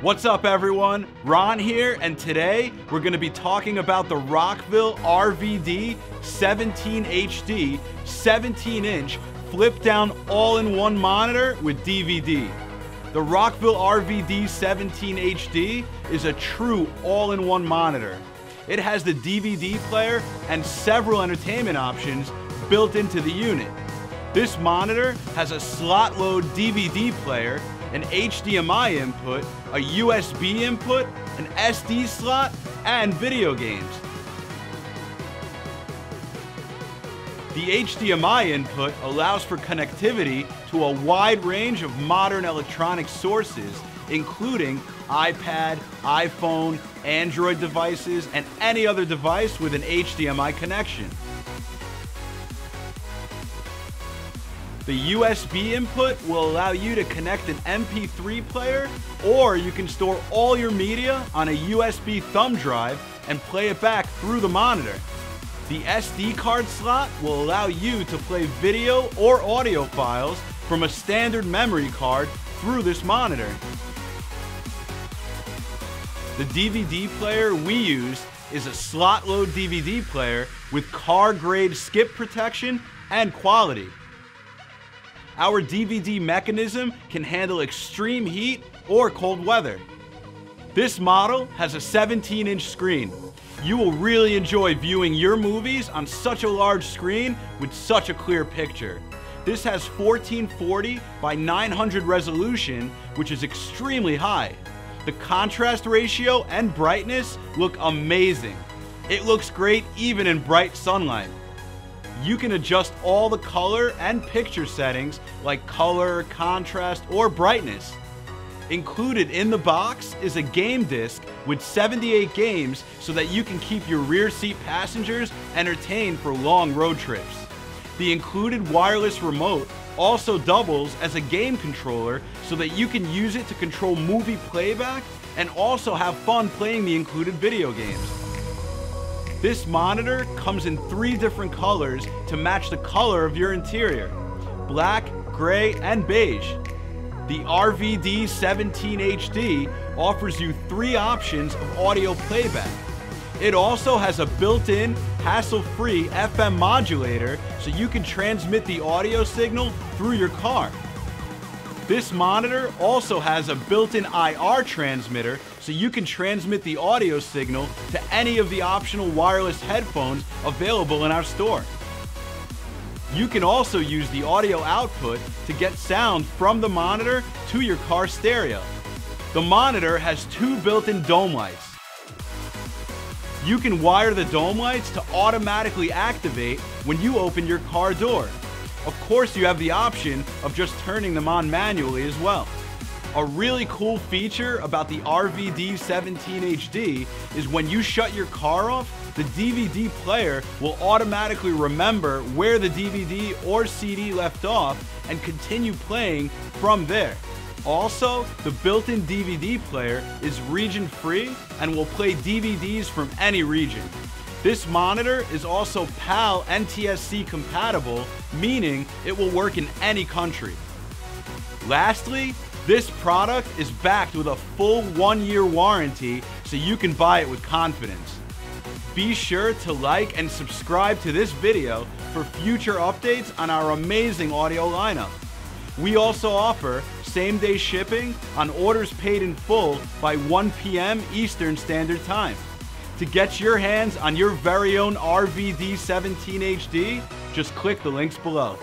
What's up, everyone? Ron here, and today we're going to be talking about the Rockville RVD 17 HD 17 inch flip down all in one monitor with DVD. The Rockville RVD 17 HD is a true all in one monitor. It has the DVD player and several entertainment options built into the unit. This monitor has a slot load DVD player, an HDMI input, a USB input, an SD slot, and video games. The HDMI input allows for connectivity to a wide range of modern electronic sources, including iPad, iPhone, Android devices, and any other device with an HDMI connection. The USB input will allow you to connect an MP3 player, or you can store all your media on a USB thumb drive and play it back through the monitor. The SD card slot will allow you to play video or audio files from a standard memory card through this monitor. The DVD player we use is a slot load DVD player with car grade skip protection and quality. Our DVD mechanism can handle extreme heat or cold weather. This model has a 17 inch screen. You will really enjoy viewing your movies on such a large screen with such a clear picture. This has 1440 by 900 resolution, which is extremely high. The contrast ratio and brightness look amazing. It looks great even in bright sunlight you can adjust all the color and picture settings like color, contrast, or brightness. Included in the box is a game disc with 78 games so that you can keep your rear seat passengers entertained for long road trips. The included wireless remote also doubles as a game controller so that you can use it to control movie playback and also have fun playing the included video games. This monitor comes in three different colors to match the color of your interior. Black, gray, and beige. The RVD 17 HD offers you three options of audio playback. It also has a built-in, hassle-free FM modulator so you can transmit the audio signal through your car. This monitor also has a built-in IR transmitter so you can transmit the audio signal to any of the optional wireless headphones available in our store. You can also use the audio output to get sound from the monitor to your car stereo. The monitor has two built-in dome lights. You can wire the dome lights to automatically activate when you open your car door. Of course, you have the option of just turning them on manually as well. A really cool feature about the RVD 17 HD is when you shut your car off, the DVD player will automatically remember where the DVD or CD left off and continue playing from there. Also, the built-in DVD player is region free and will play DVDs from any region. This monitor is also PAL NTSC compatible, meaning it will work in any country. Lastly, this product is backed with a full one year warranty so you can buy it with confidence. Be sure to like and subscribe to this video for future updates on our amazing audio lineup. We also offer same day shipping on orders paid in full by 1 p.m. Eastern Standard Time. To get your hands on your very own RVD 17 HD, just click the links below.